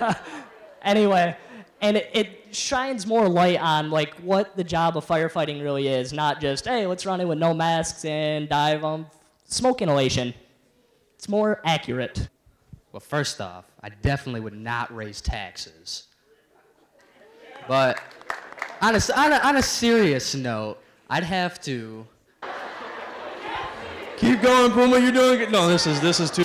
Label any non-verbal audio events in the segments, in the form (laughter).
(laughs) anyway, and it, it shines more light on like what the job of firefighting really is, not just hey, let's run in with no masks and dive on smoke inhalation. It's more accurate. Well, first off, I definitely would not raise taxes. But on a, on a, on a serious note, I'd have to. Keep going, Puma. You're doing it. No, this is this is too.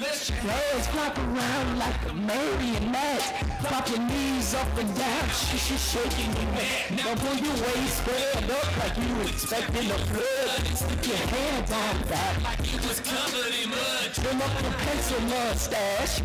Let's Hands flap around like a marionette. Pop your knees up and down, sh sh shaking your neck. Now pull your waist spread up like you expecting a flood. Stick your hand down back like you was covered in mud. Trim up your pencil mustache.